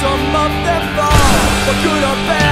some of them fall. What could have been?